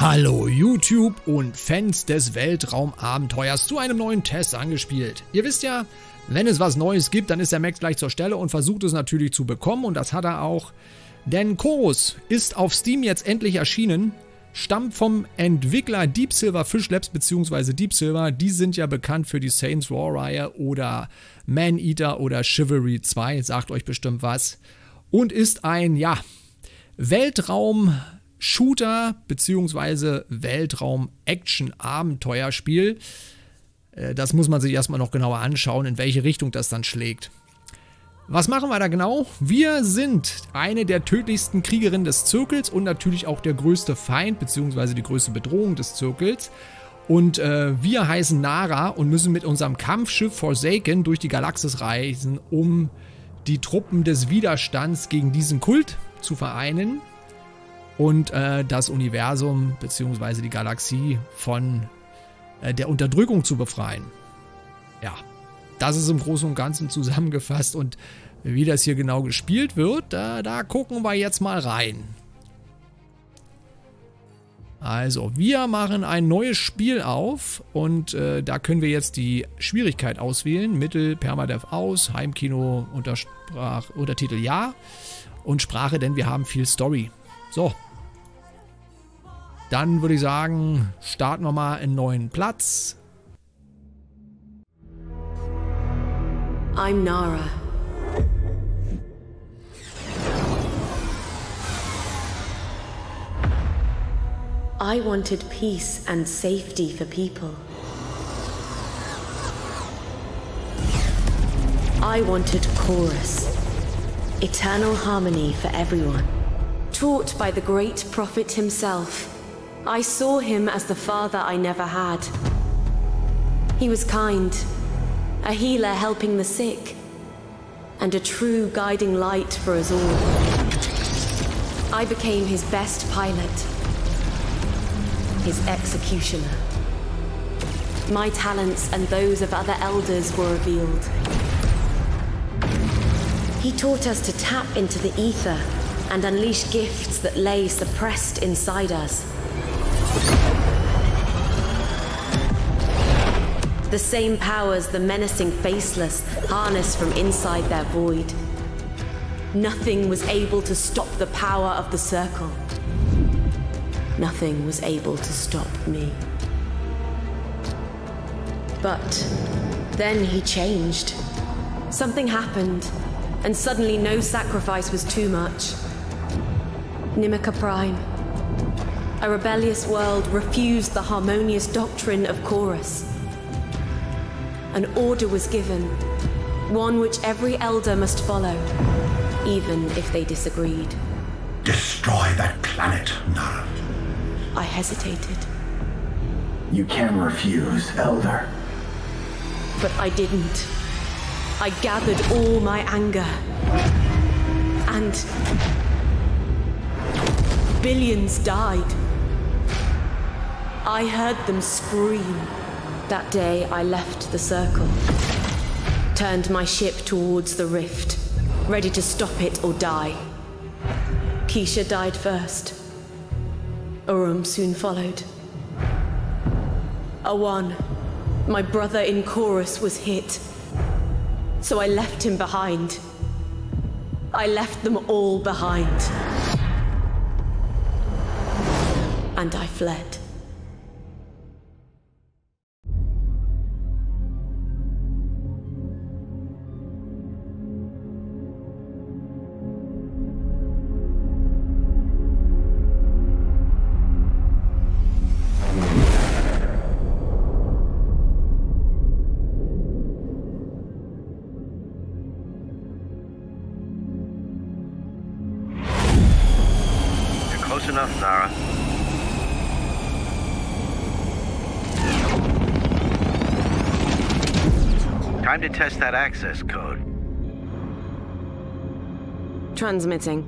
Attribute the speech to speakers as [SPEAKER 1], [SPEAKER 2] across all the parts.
[SPEAKER 1] Hallo YouTube und Fans des Weltraumabenteuers zu einem neuen Test angespielt. Ihr wisst ja, wenn es was Neues gibt, dann ist der Max gleich zur Stelle und versucht es natürlich zu bekommen und das hat er auch. Denn Chorus ist auf Steam jetzt endlich erschienen, stammt vom Entwickler Deep Silver Fish Labs bzw. Deep Silver. Die sind ja bekannt für die Saints Row Reihe oder Man Eater oder Chivalry 2, sagt euch bestimmt was. Und ist ein, ja, Weltraum Shooter bzw. Weltraum-Action-Abenteuerspiel. Äh, das muss man sich erstmal noch genauer anschauen, in welche Richtung das dann schlägt. Was machen wir da genau? Wir sind eine der tödlichsten Kriegerinnen des Zirkels und natürlich auch der größte Feind bzw. die größte Bedrohung des Zirkels. Und äh, wir heißen Nara und müssen mit unserem Kampfschiff Forsaken durch die Galaxis reisen, um die Truppen des Widerstands gegen diesen Kult zu vereinen und äh, das Universum bzw. die Galaxie von äh, der Unterdrückung zu befreien. Ja, das ist im Großen und Ganzen zusammengefasst und wie das hier genau gespielt wird, da, da gucken wir jetzt mal rein. Also, wir machen ein neues Spiel auf und äh, da können wir jetzt die Schwierigkeit auswählen. Mittel, Permadev aus, Heimkino, Untertitel ja und Sprache, denn wir haben viel Story. So, dann würde ich sagen, starten wir mal einen neuen Platz.
[SPEAKER 2] I'm Nara. I wanted peace and safety for people. I wanted chorus, eternal harmony for everyone. Taught by the great prophet himself, I saw him as the father I never had. He was kind, a healer helping the sick, and a true guiding light for us all. I became his best pilot, his executioner. My talents and those of other elders were revealed. He taught us to tap into the ether and unleash gifts that lay suppressed inside us. The same powers the menacing faceless harness from inside their void. Nothing was able to stop the power of the circle. Nothing was able to stop me. But then he changed. Something happened, and suddenly no sacrifice was too much. Nimica Prime. A rebellious world refused the harmonious doctrine of Chorus. An order was given, one which every elder must follow, even if they disagreed.
[SPEAKER 3] Destroy that planet, Nara.
[SPEAKER 2] I hesitated,
[SPEAKER 3] You can refuse, Elder.
[SPEAKER 2] but I didn't. I gathered all my anger. And. Billions died. I heard them scream. That day, I left the circle. Turned my ship towards the rift, ready to stop it or die. Keisha died first. Urum soon followed. Awan, my brother in chorus, was hit. So I left him behind. I left them all behind. And I fled.
[SPEAKER 4] That access code.
[SPEAKER 2] Transmitting.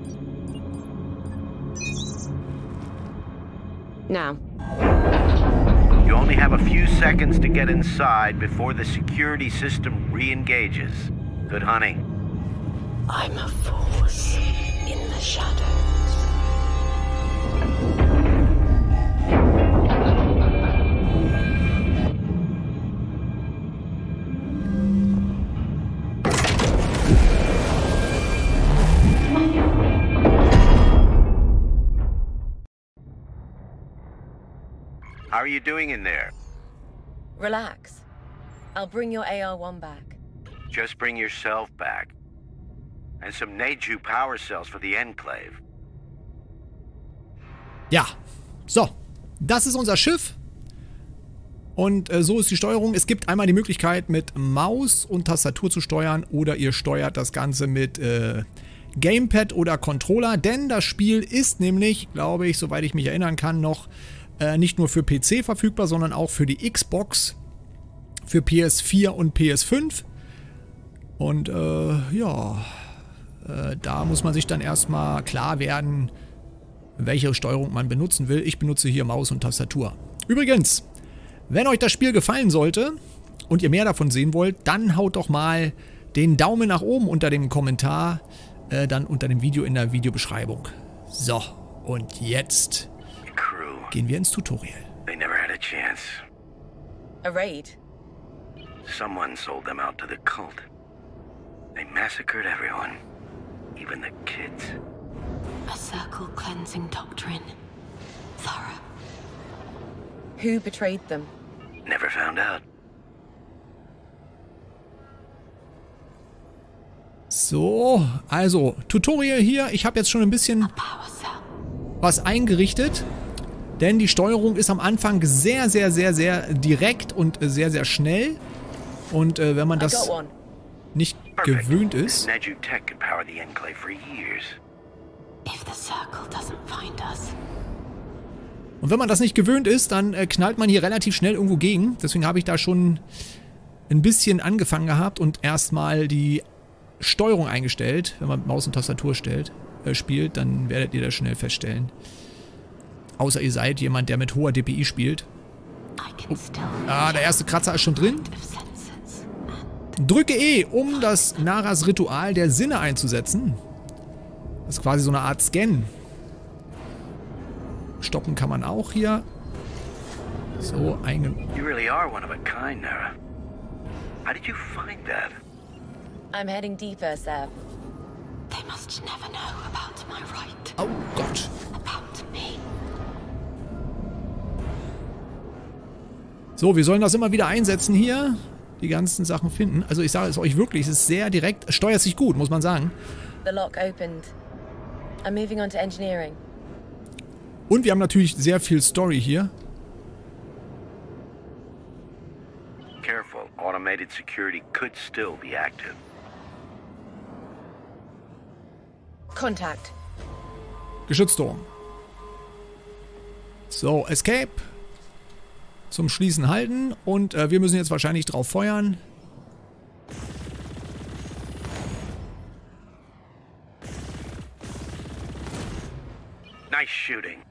[SPEAKER 2] Now.
[SPEAKER 4] You only have a few seconds to get inside before the security system re-engages. Good hunting.
[SPEAKER 2] I'm a force in the shadows.
[SPEAKER 4] Are you doing in there?
[SPEAKER 5] Relax. I'll bring your AR-1 back.
[SPEAKER 4] Just bring yourself back. And some Neju power cells for the Enclave.
[SPEAKER 1] Ja, so. Das ist unser Schiff. Und äh, so ist die Steuerung. Es gibt einmal die Möglichkeit mit Maus und Tastatur zu steuern oder ihr steuert das Ganze mit äh, Gamepad oder Controller, denn das Spiel ist nämlich, glaube ich, soweit ich mich erinnern kann, noch äh, nicht nur für PC verfügbar, sondern auch für die Xbox, für PS4 und PS5. Und äh, ja, äh, da muss man sich dann erstmal klar werden, welche Steuerung man benutzen will. Ich benutze hier Maus und Tastatur. Übrigens, wenn euch das Spiel gefallen sollte und ihr mehr davon sehen wollt, dann haut doch mal den Daumen nach oben unter dem Kommentar, äh, dann unter dem Video in der Videobeschreibung. So, und jetzt gehen wir ins Tutorial.
[SPEAKER 4] they never had a chance.
[SPEAKER 5] A raid?
[SPEAKER 4] Someone sold them out to the cult. They massacred everyone, even the kids.
[SPEAKER 6] A circle cleansing doctrine. Thorough.
[SPEAKER 5] Who betrayed them?
[SPEAKER 4] Never found out.
[SPEAKER 1] So, also Tutorial hier. Ich habe jetzt schon ein bisschen was eingerichtet. Denn die Steuerung ist am Anfang sehr, sehr, sehr, sehr direkt und äh, sehr, sehr schnell. Und äh, wenn man das nicht
[SPEAKER 4] Perfect.
[SPEAKER 1] gewöhnt ist, und wenn man das nicht gewöhnt ist, dann äh, knallt man hier relativ schnell irgendwo gegen. Deswegen habe ich da schon ein bisschen angefangen gehabt und erstmal die Steuerung eingestellt. Wenn man mit Maus und Tastatur stellt, äh, spielt, dann werdet ihr das schnell feststellen. Außer ihr seid jemand, der mit hoher DPI spielt. Ah, der erste Kratzer ist schon drin. Drücke E, um das Naras Ritual der Sinne einzusetzen. Das ist quasi so eine Art Scan. Stoppen kann man auch hier. So, einge...
[SPEAKER 4] You really are one of a kind, Nara. How did you find that?
[SPEAKER 5] I'm heading deeper, Sev.
[SPEAKER 6] They must never know about my right.
[SPEAKER 1] Oh Gott.
[SPEAKER 6] About me.
[SPEAKER 1] So, wir sollen das immer wieder einsetzen hier. Die ganzen Sachen finden. Also ich sage es euch wirklich, es ist sehr direkt. Es steuert sich gut, muss man sagen.
[SPEAKER 5] The lock opened. I'm moving on to engineering.
[SPEAKER 1] Und wir haben natürlich sehr viel Story hier.
[SPEAKER 4] Careful, automated security could still be active.
[SPEAKER 5] Contact.
[SPEAKER 1] Geschützturm. So, Escape. Zum Schließen halten. Und äh, wir müssen jetzt wahrscheinlich drauf feuern.
[SPEAKER 4] Nice shooting.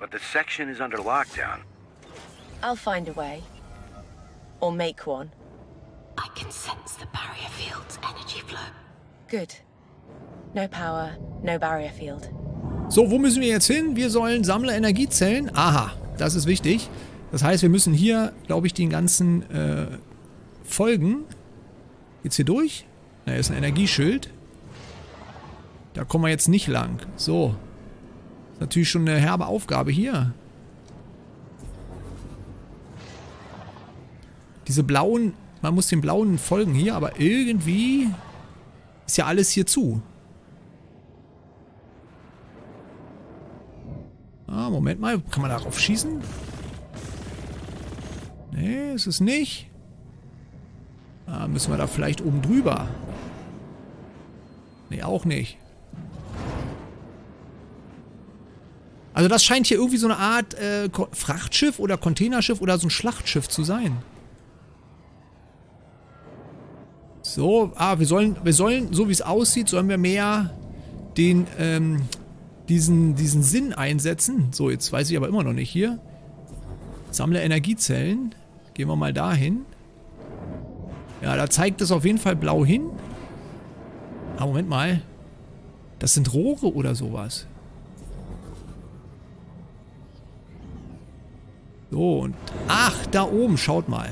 [SPEAKER 4] But the section is under lockdown.
[SPEAKER 5] I'll find a way. Or make one.
[SPEAKER 6] I can sense the barrier field's energy flow.
[SPEAKER 5] Good. No power, no barrier field.
[SPEAKER 1] So, wo müssen wir jetzt hin? Wir sollen Sammler Energiezellen. Aha, das ist wichtig. Das heißt, wir müssen hier, glaube ich, den ganzen äh, folgen. Geht's hier durch? Hier ist ein Energieschild. Da kommen wir jetzt nicht lang. So. Ist natürlich schon eine herbe Aufgabe hier. Diese blauen, man muss den blauen folgen hier, aber irgendwie ist ja alles hier zu. Ah, Moment mal. Kann man darauf schießen? Nee, ist es nicht. Ah, müssen wir da vielleicht oben drüber? Nee, auch nicht. Also das scheint hier irgendwie so eine Art äh, Frachtschiff oder Containerschiff oder so ein Schlachtschiff zu sein. So, ah, wir sollen, wir sollen, so wie es aussieht, sollen wir mehr den, ähm, diesen, diesen Sinn einsetzen. So, jetzt weiß ich aber immer noch nicht hier. Sammle Energiezellen. Gehen wir mal dahin. Ja, da zeigt es auf jeden Fall blau hin. Ah, Moment mal. Das sind Rohre oder sowas. So, und... Ach, da oben, schaut mal.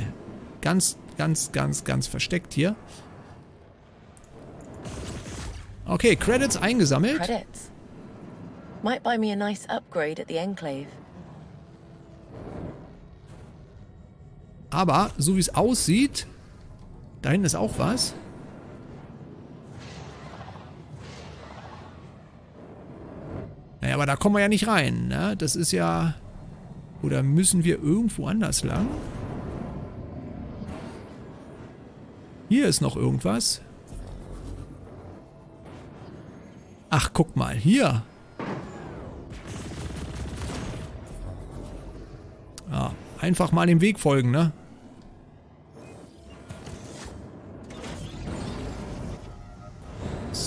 [SPEAKER 1] Ganz, ganz, ganz, ganz versteckt hier. Okay, Credits eingesammelt.
[SPEAKER 5] Credits. Might buy me a nice upgrade at the Enclave.
[SPEAKER 1] Aber, so wie es aussieht, da hinten ist auch was. Naja, aber da kommen wir ja nicht rein, ne? Das ist ja... Oder müssen wir irgendwo anders lang? Hier ist noch irgendwas. Ach, guck mal, hier. Ja, einfach mal dem Weg folgen, ne?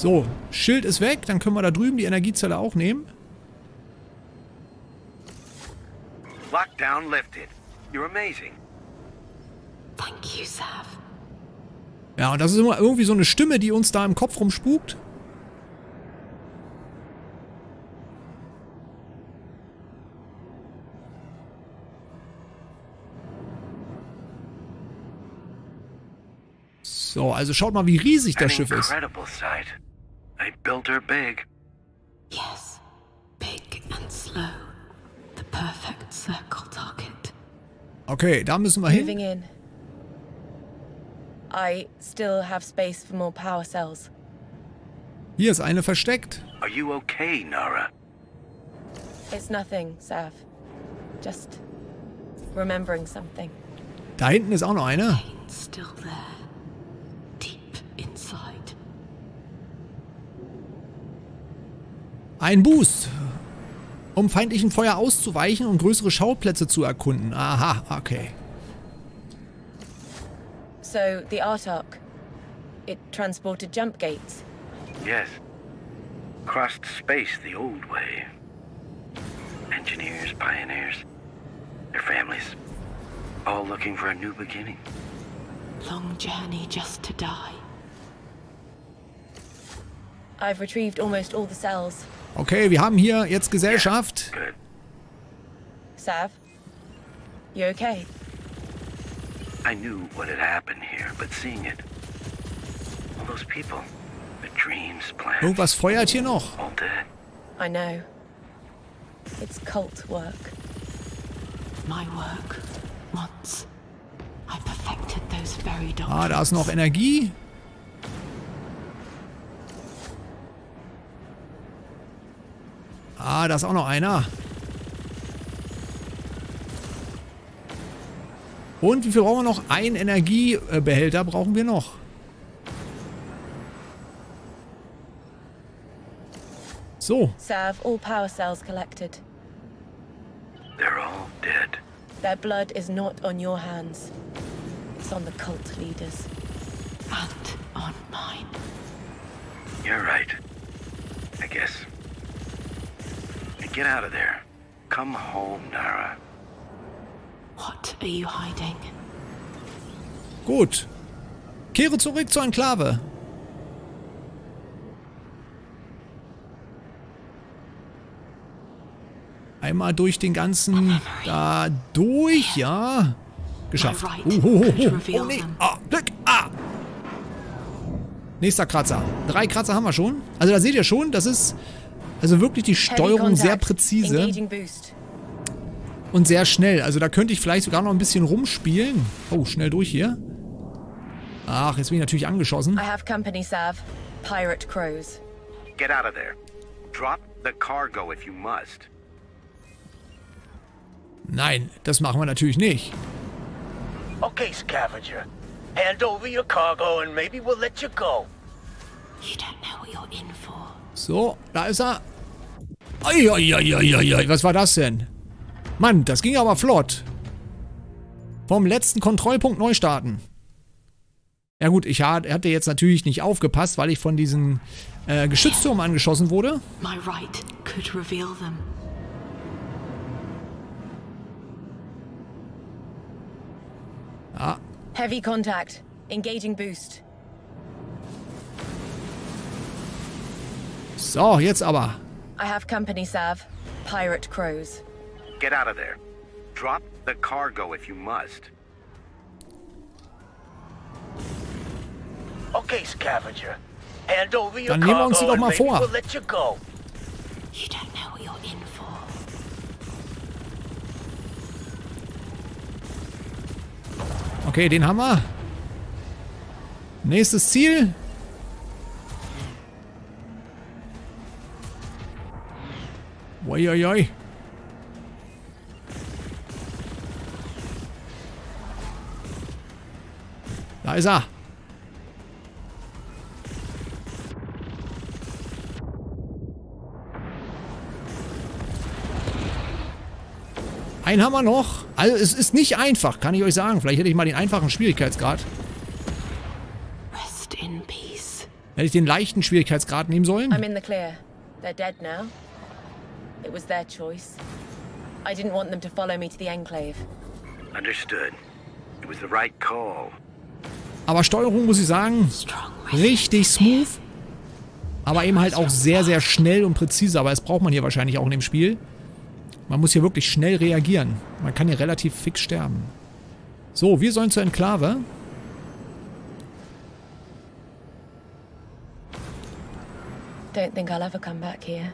[SPEAKER 1] So, Schild ist weg, dann können wir da drüben die Energiezelle auch nehmen.
[SPEAKER 4] Lockdown lifted. You're amazing.
[SPEAKER 6] Thank you, Sav.
[SPEAKER 1] Ja, und das ist immer irgendwie so eine Stimme, die uns da im Kopf rumspukt. So, also schaut mal, wie riesig das Schiff ist.
[SPEAKER 4] They built her big.
[SPEAKER 6] Yes. Big and slow. The perfect circle target.
[SPEAKER 1] Okay, da müssen wir
[SPEAKER 2] Moving
[SPEAKER 1] hin.
[SPEAKER 2] in. I still have space for more power cells.
[SPEAKER 1] Hier ist eine versteckt.
[SPEAKER 4] Are you okay, Nara?
[SPEAKER 2] It's nothing, Sav. Just remembering something.
[SPEAKER 1] Da hinten ist auch noch eine.
[SPEAKER 6] Still there.
[SPEAKER 1] Ein Boost. Um feindlichen Feuer auszuweichen und größere Schauplätze zu erkunden. Aha, okay.
[SPEAKER 2] So, the Artark. It transported jump gates.
[SPEAKER 4] Yes. Crossed space the old way. Engineers, pioneers, their families, all looking for a new beginning.
[SPEAKER 6] Long journey just to die.
[SPEAKER 2] I've retrieved almost all the cells.
[SPEAKER 1] Okay, wir haben hier jetzt Gesellschaft.
[SPEAKER 2] Sav? You okay?
[SPEAKER 4] I knew what had happened here, but seeing it, all those people, their dreams, plans,
[SPEAKER 1] Irgendwas feuert hier noch.
[SPEAKER 4] all dead.
[SPEAKER 2] I know. It's cult work.
[SPEAKER 6] My work. Once. I perfected those very doctrines.
[SPEAKER 1] Ah, da ist noch Energie. Ah, da ist auch noch einer. Und wie viel brauchen wir noch? Ein Energiebehälter brauchen wir noch. So,
[SPEAKER 2] Sav, all power cells collected.
[SPEAKER 4] They're all dead.
[SPEAKER 2] Their blood is not on your hands. It's on the cult leaders.
[SPEAKER 6] And on mine.
[SPEAKER 4] You're right. I guess. Get out of there. Come home, Nara.
[SPEAKER 6] What are you hiding?
[SPEAKER 1] gut. Kehre zurück zur Enklave. Einmal durch den ganzen da durch, ja. Geschafft. Oh, oh, oh, oh. oh nee. Ah, Glück. Ah. Nächster Kratzer. Drei Kratzer haben wir schon. Also da seht ihr schon, das ist also wirklich die Steuerung sehr präzise und sehr schnell. Also da könnte ich vielleicht sogar noch ein bisschen rumspielen. Oh, schnell durch hier. Ach, jetzt bin ich natürlich angeschossen.
[SPEAKER 2] I have company, Sav. Pirate crows.
[SPEAKER 4] Get out of there. Drop the cargo if you must.
[SPEAKER 1] Nein, das machen wir natürlich nicht.
[SPEAKER 7] Okay, Scavenger. Hand over your cargo and maybe we'll let you go.
[SPEAKER 6] You don't know what you're in for.
[SPEAKER 1] So, da ist er. Eieieiei, was war das denn? Mann, das ging aber flott. Vom letzten Kontrollpunkt neu starten. Ja gut, ich ha- hatte jetzt natürlich nicht aufgepasst, weil ich von diesen äh, Geschützturm angeschossen wurde.
[SPEAKER 6] My right could reveal them.
[SPEAKER 1] Ja,
[SPEAKER 2] Heavy contact. Engaging boost.
[SPEAKER 1] So, jetzt aber.
[SPEAKER 2] I have company, Sav. Pirate crows.
[SPEAKER 4] Get out of there. Drop the cargo if you must.
[SPEAKER 7] Okay, Scavenger. Hand over your
[SPEAKER 1] Dann nehmen wir uns die
[SPEAKER 7] cargo
[SPEAKER 1] doch mal vor.
[SPEAKER 7] we'll let you go.
[SPEAKER 6] You don't know what you're in for.
[SPEAKER 1] Okay, den haben wir. Nächstes Ziel. Uiuiui. Da ist er. Einen haben wir noch. Also es ist nicht einfach, kann ich euch sagen. Vielleicht hätte ich mal den einfachen Schwierigkeitsgrad.
[SPEAKER 6] Rest in peace.
[SPEAKER 1] Hätte ich den leichten Schwierigkeitsgrad nehmen sollen.
[SPEAKER 2] I'm in the clear. They're dead now. It was their choice. I didn't want them to follow me to the Enclave.
[SPEAKER 4] Understood. It was the right call.
[SPEAKER 1] Aber Steuerung, muss ich sagen, richtig smooth. Aber eben halt auch sehr, sehr schnell und präzise. Aber das braucht man hier wahrscheinlich auch in dem Spiel. Man muss hier wirklich schnell reagieren. Man kann hier relativ fix sterben. So, wir sollen zur Enklave.
[SPEAKER 2] Don't think I'll ever come back here.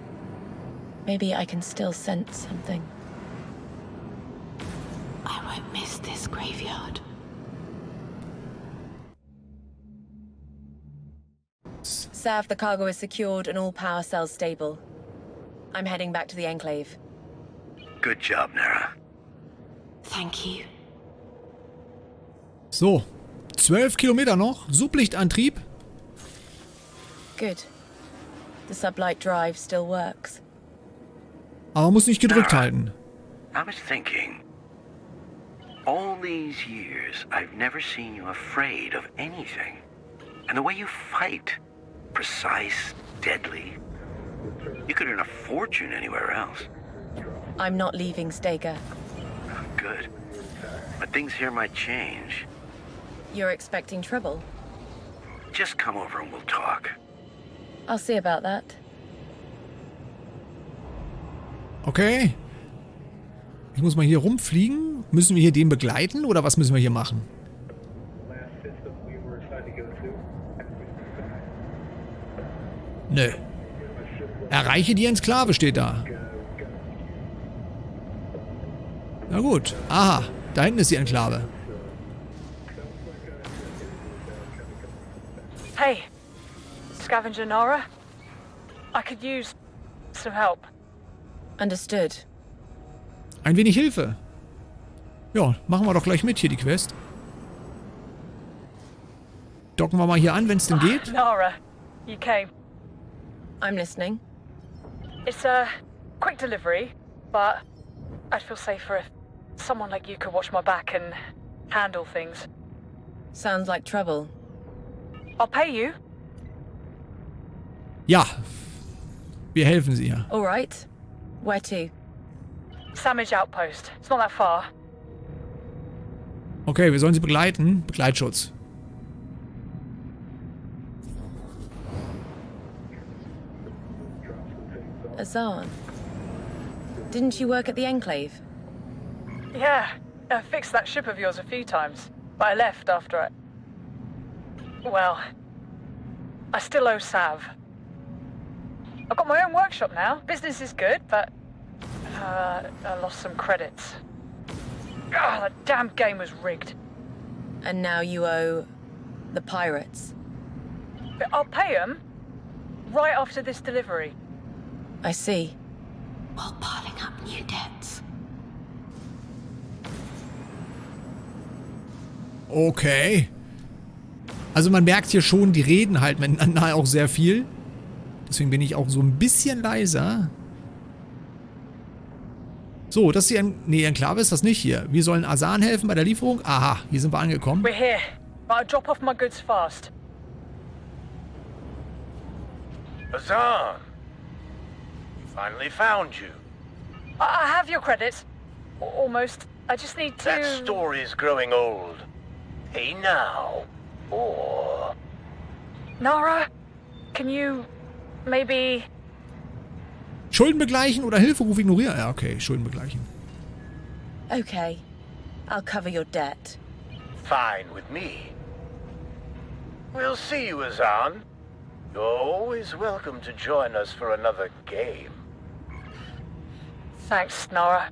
[SPEAKER 2] Maybe I can still sense something.
[SPEAKER 6] I won't miss this graveyard.
[SPEAKER 2] Sav, the cargo is secured and all power cells stable. I'm heading back to the Enclave.
[SPEAKER 4] Good job, Nara.
[SPEAKER 6] Thank you.
[SPEAKER 1] So, 12 Kilometer noch. Sublichtantrieb.
[SPEAKER 2] Good. The sublight drive still works.
[SPEAKER 1] Aber man muss nicht gedrückt ah. halten.
[SPEAKER 4] I was thinking. All these years, I've never seen you afraid of anything. And the way you fight, precise, deadly. You could earn a fortune anywhere else.
[SPEAKER 2] I'm not leaving Stega.
[SPEAKER 4] Good. But things here might change.
[SPEAKER 2] You're expecting trouble?
[SPEAKER 4] Just come over and we'll talk.
[SPEAKER 2] I'll see about that.
[SPEAKER 1] Okay. Ich muss mal hier rumfliegen. Müssen wir hier den begleiten oder was müssen wir hier machen? Nö. Erreiche die Enklave steht da. Na gut. Aha, da hinten ist die Enklave.
[SPEAKER 8] Hey, Scavenger Nara. I could use some help.
[SPEAKER 2] Understood.
[SPEAKER 1] Ein wenig Hilfe. Ja, machen wir doch gleich mit hier die Quest. Docken wir mal hier an, wenn es denn geht.
[SPEAKER 8] Nara, you came.
[SPEAKER 2] I'm listening.
[SPEAKER 8] It's a quick delivery, but I'd feel safer if someone like you could watch my back and handle things.
[SPEAKER 2] Sounds like trouble.
[SPEAKER 8] I'll pay you.
[SPEAKER 1] Ja. Wir helfen sie ja.
[SPEAKER 2] All right. Where to?
[SPEAKER 8] Samage Outpost. It's not that far.
[SPEAKER 1] Okay, wir sollen sie begleiten. Begleitschutz.
[SPEAKER 2] Azan. Didn't you work at the Enclave?
[SPEAKER 8] Yeah, I fixed that ship of yours a few times, but I left after I. Well, I still owe Sav. I've got my own workshop now. Business is good, but uh, I lost some credits. Ah, that damn game was rigged.
[SPEAKER 2] And now you owe the pirates.
[SPEAKER 8] But I'll pay them right after this delivery.
[SPEAKER 2] I see.
[SPEAKER 6] While piling up new debts.
[SPEAKER 1] Okay. Also man merkt hier schon, die reden halt miteinander auch sehr viel. Deswegen bin ich auch so ein bisschen leiser. So, das ist die en nee, Enklave ist das nicht hier. Wir sollen Asan helfen bei der Lieferung. Aha, hier sind wir angekommen.
[SPEAKER 8] We're here, but I drop off my goods fast.
[SPEAKER 7] Azan! We finally found you.
[SPEAKER 8] I, have your credits. Almost. I just need to.
[SPEAKER 7] That story's growing old. Pay now, or
[SPEAKER 8] Nara, can you maybe
[SPEAKER 1] Schulden begleichen oder Hilferuf ignorieren? Ja, okay, Schulden begleichen.
[SPEAKER 2] Okay. I'll cover your debt.
[SPEAKER 7] fine with me. We'll see you, Azan. You're always welcome to join us for another game.
[SPEAKER 8] Thanks, Nara.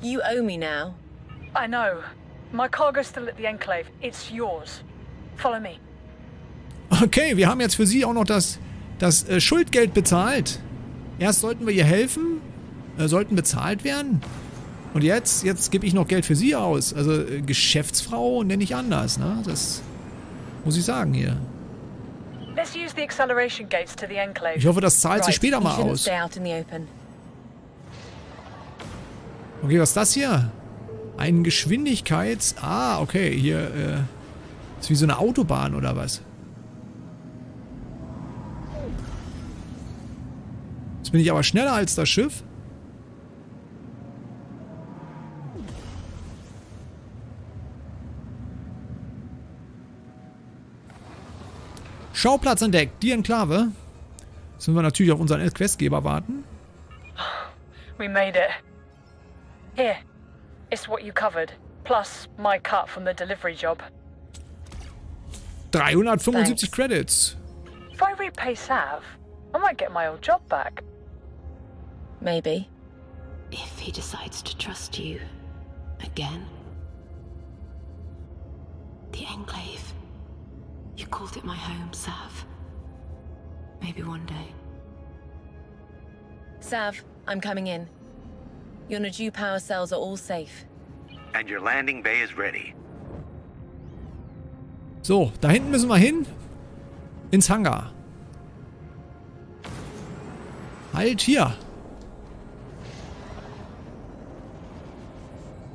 [SPEAKER 2] You owe me now.
[SPEAKER 8] I know. My cargo's still at the Enclave. It's yours. Follow me.
[SPEAKER 1] Okay, wir haben jetzt für sie auch noch das, das äh, Schuldgeld bezahlt. Erst sollten wir ihr helfen, äh, sollten bezahlt werden. Und jetzt, jetzt gebe ich noch Geld für sie aus. Also äh, Geschäftsfrau nenne ich anders, ne? Das muss ich sagen hier.
[SPEAKER 8] Let's use the acceleration gates to the Enclave.
[SPEAKER 1] Ich hoffe, das zahlt sich später mal aus. Okay, was ist das hier? Ein Geschwindigkeits... Ah, okay, hier, äh... Ist wie so eine Autobahn oder was? Jetzt bin ich aber schneller als das Schiff. Schauplatz entdeckt, die Enklave. Jetzt müssen wir natürlich auf unseren Questgeber warten.
[SPEAKER 8] We made it. Here. It's what you covered. Plus my cut from the delivery job.
[SPEAKER 1] 375
[SPEAKER 2] Thanks.
[SPEAKER 1] Credits.
[SPEAKER 8] If I repay Sav, I might get my old job back.
[SPEAKER 2] Maybe.
[SPEAKER 6] If he decides to trust you again. The Enclave. You called it my home, Sav. Maybe one day.
[SPEAKER 2] Sav, I'm coming in. Your Naju power cells are all safe.
[SPEAKER 4] And your landing bay is ready.
[SPEAKER 1] So, da hinten müssen wir hin. Ins Hangar. Halt hier.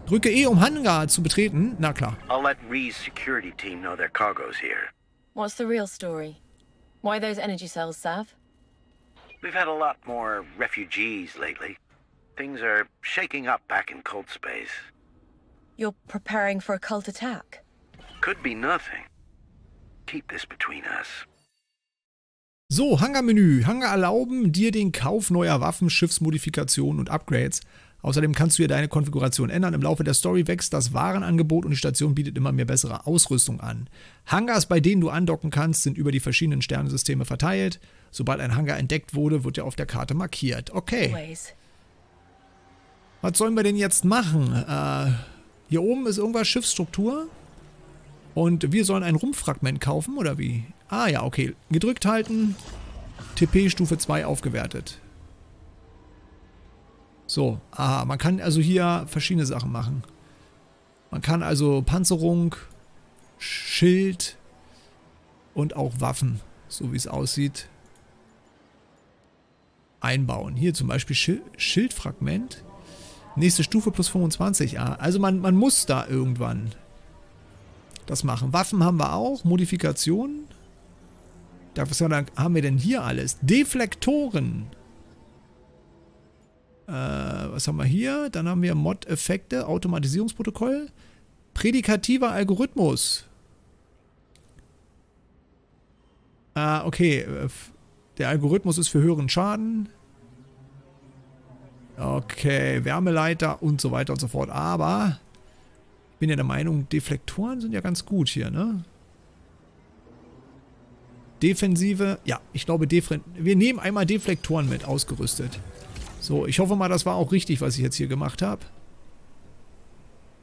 [SPEAKER 1] Drücke E, um Hangar zu betreten. Na klar.
[SPEAKER 4] I'll let Ree's security team know their cargo's here.
[SPEAKER 2] What's the real story? Why those energy cells, Sav?
[SPEAKER 4] We've had a lot more refugees lately. Things are shaking up back in cold space.
[SPEAKER 2] You're preparing for a cult attack.
[SPEAKER 4] Could be nothing. Keep this between us.
[SPEAKER 1] So, Hangarmenü. Hangar erlauben dir den Kauf neuer Waffen, Schiffsmodifikationen und Upgrades. Außerdem kannst du hier deine Konfiguration ändern. Im Laufe der Story wächst das Warenangebot und die Station bietet immer mehr bessere Ausrüstung an. Hangars, bei denen du andocken kannst, sind über die verschiedenen Sternensysteme verteilt. Sobald ein Hangar entdeckt wurde, wird er auf der Karte markiert. Okay, was sollen wir denn jetzt machen? Äh, hier oben ist irgendwas Schiffsstruktur. Und wir sollen ein Rumpffragment kaufen, oder wie? Ah ja, okay. Gedrückt halten. TP Stufe 2 aufgewertet. So, aha, man kann also hier verschiedene Sachen machen. Man kann also Panzerung, Schild und auch Waffen, so wie es aussieht, einbauen. Hier zum Beispiel Schil Schildfragment. Nächste Stufe plus 25. Ah, also man, man muss da irgendwann das machen. Waffen haben wir auch. Modifikationen. Da, was haben wir denn hier alles? Deflektoren. Äh, was haben wir hier? Dann haben wir Mod-Effekte, Automatisierungsprotokoll, prädikativer Algorithmus. Ah, okay. äh, Der Algorithmus ist für höheren Schaden. Okay, Wärmeleiter und so weiter und so fort. Aber ich bin ja der Meinung, Deflektoren sind ja ganz gut hier, ne? Defensive, ja, ich glaube, Defre wir nehmen einmal Deflektoren mit, ausgerüstet. So, ich hoffe mal, das war auch richtig, was ich jetzt hier gemacht habe.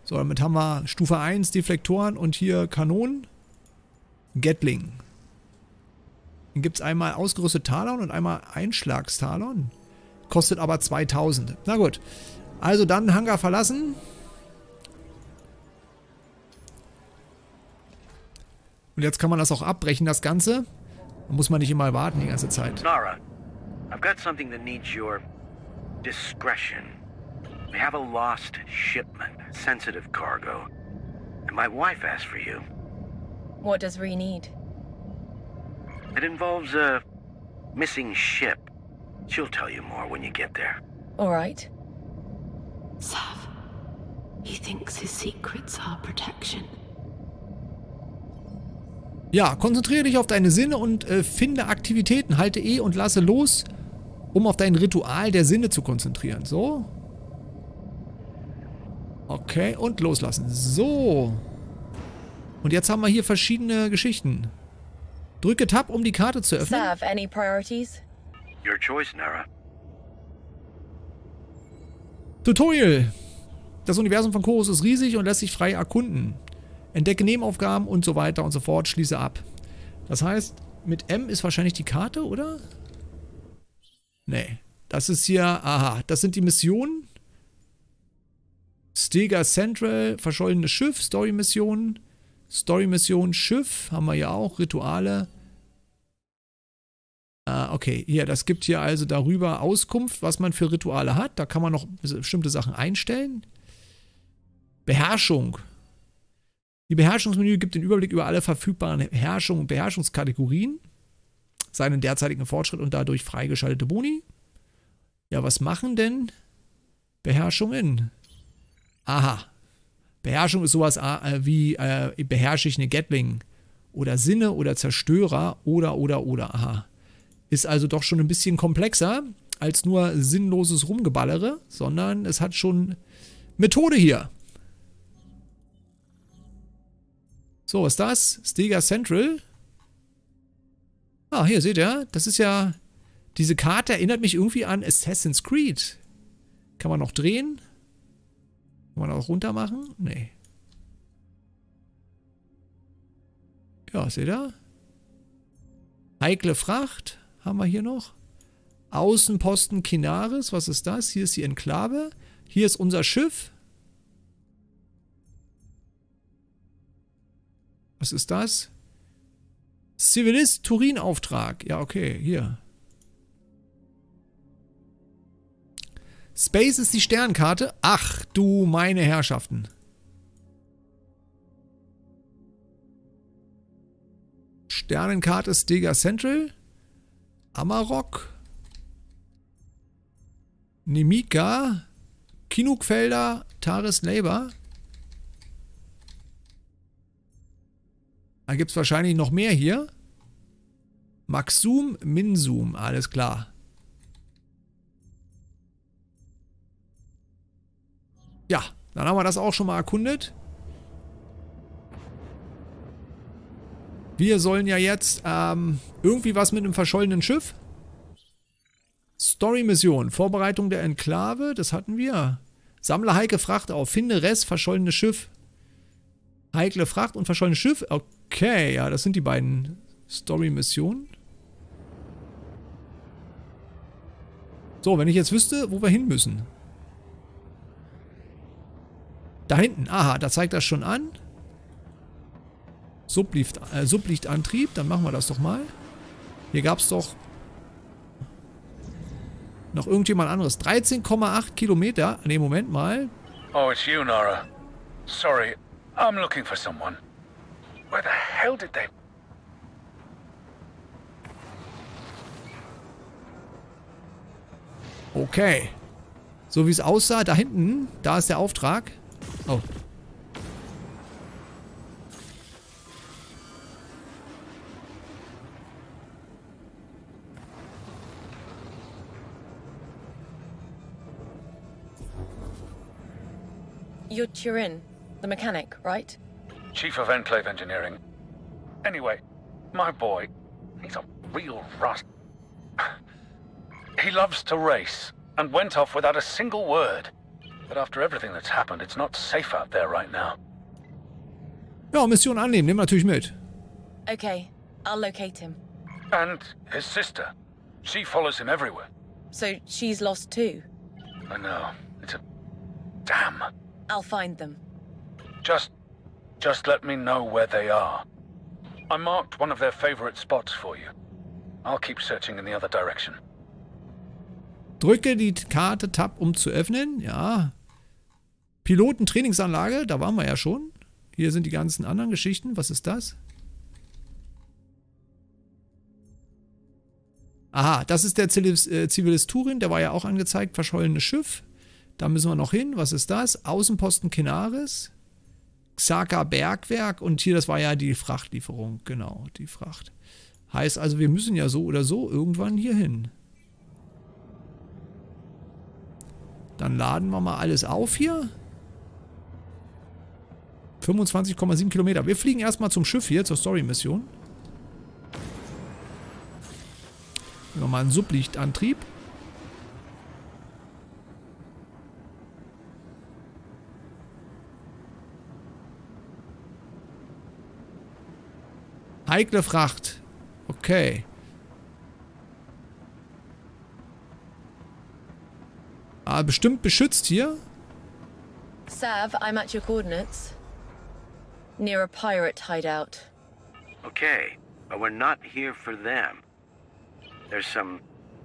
[SPEAKER 1] So, damit haben wir Stufe 1 Deflektoren und hier Kanonen. Gatling. Dann gibt es einmal ausgerüstet Talon und einmal Einschlagstalon. Kostet aber 2000. Na gut. Also dann Hangar verlassen. Und jetzt kann man das auch abbrechen, das Ganze. Da muss man nicht immer warten die ganze Zeit.
[SPEAKER 4] Nara, I've got something that needs your discretion. We have a lost shipment, sensitive cargo. And my wife asked for you.
[SPEAKER 2] What does Ree need?
[SPEAKER 4] It involves a missing ship. She'll tell you more when you get there.
[SPEAKER 2] All right.
[SPEAKER 6] Sav. He thinks his secrets are protection.
[SPEAKER 1] Ja, konzentriere dich auf deine Sinne und äh, finde Aktivitäten. Halte E und lasse los, um auf dein Ritual der Sinne zu konzentrieren. So. Okay, und loslassen. So. Und jetzt haben wir hier verschiedene Geschichten. Drücke Tab, um die Karte zu öffnen.
[SPEAKER 2] Sav, any priorities?
[SPEAKER 4] Your choice, Nara.
[SPEAKER 1] Tutorial. Das Universum von Chorus ist riesig und lässt sich frei erkunden. Entdecke Nebenaufgaben und so weiter und so fort. Schließe ab. Das heißt, mit M ist wahrscheinlich die Karte, oder? Nee. Das ist hier, aha, das sind die Missionen. Stega Central, verschollene Schiff, Story-Missionen. Story-Mission Schiff, haben wir ja auch, Rituale. Ah, okay, hier, das gibt hier also darüber Auskunft, was man für Rituale hat. Da kann man noch bestimmte Sachen einstellen. Beherrschung. Die Beherrschungsmenü gibt den Überblick über alle verfügbaren Beherrschung und Beherrschungskategorien, seinen derzeitigen Fortschritt und dadurch freigeschaltete Boni. Ja, was machen denn Beherrschungen? Aha. Beherrschung ist sowas äh, wie äh, beherrsche ich eine Gatling oder Sinne oder Zerstörer oder oder oder. Aha. Ist also doch schon ein bisschen komplexer als nur sinnloses Rumgeballere, sondern es hat schon Methode hier. So, was ist das? Stega Central. Ah, hier seht ihr, das ist ja... Diese Karte erinnert mich irgendwie an Assassin's Creed. Kann man noch drehen? Kann man auch runter machen? Nee. Ja, seht ihr? Heikle Fracht haben wir hier noch. Außenposten Kinaris, was ist das? Hier ist die Enklave. Hier ist unser Schiff. Was ist das? Zivilist Turin-Auftrag. Ja, okay, hier. Space ist die Sternkarte. Ach du meine Herrschaften. Sternenkarte Stega Central. Amarok. Nemika. Kinugfelder. Taris Labor. Da gibt es wahrscheinlich noch mehr hier. Maxum, Minsum, alles klar. Ja, dann haben wir das auch schon mal erkundet. Wir sollen ja jetzt ähm, irgendwie was mit einem verschollenen Schiff. Story-Mission, Vorbereitung der Enklave, das hatten wir. Sammle Heike Fracht auf, finde Rest, verschollenes Schiff. Heikle Fracht und verschollenes Schiff. Okay, ja, das sind die beiden Story-Missionen. So, wenn ich jetzt wüsste, wo wir hin müssen. Da hinten. Aha, da zeigt das schon an. Sublicht, äh, Sublichtantrieb. Dann machen wir das doch mal. Hier gab es doch noch irgendjemand anderes. 13,8 Kilometer. Ne, Moment mal.
[SPEAKER 7] Oh, it's you, Nora. Sorry, I'm looking for someone. Where the hell did they...
[SPEAKER 1] Okay. So wie es aussah, da hinten, da ist der Auftrag. Oh.
[SPEAKER 2] You're Turin, the mechanic, right?
[SPEAKER 7] Chief of Enclave Engineering. Anyway, my boy, he's a real rust. he loves to race, and went off without a single word. But after everything that's happened, it's not safe out there right now.
[SPEAKER 1] Ja, Mission annehmen, nimm natürlich mit.
[SPEAKER 2] Okay, I'll locate him.
[SPEAKER 7] And his sister. She follows him everywhere.
[SPEAKER 2] So she's lost too?
[SPEAKER 7] I know. It's a... Damn.
[SPEAKER 2] I'll find them.
[SPEAKER 7] Just... just let me know where they are. I marked one of their favorite spots for you. I'll keep searching in the other direction.
[SPEAKER 1] Drücke die Karte Tab, um zu öffnen. Ja, Pilotentrainingsanlage, da waren wir ja schon. Hier sind die ganzen anderen Geschichten. Was ist das? Aha, das ist der äh, Zivilist Turin, der war ja auch angezeigt. Verschollenes Schiff. Da müssen wir noch hin. Was ist das? Außenposten Kenaris. Xaka Bergwerk. Und hier, das war ja die Frachtlieferung. Genau, die Fracht. Heißt also, wir müssen ja so oder so irgendwann hier hin. Dann laden wir mal alles auf hier. 25,7 Kilometer. Wir fliegen erstmal zum Schiff hier, zur Story-Mission. Nochmal einen Sublichtantrieb. Heikle Fracht. Okay. Ah, bestimmt beschützt hier.
[SPEAKER 2] Sav, I'm at your coordinates. Near a pirate hideout.
[SPEAKER 4] Okay, but we're not here for them. There's some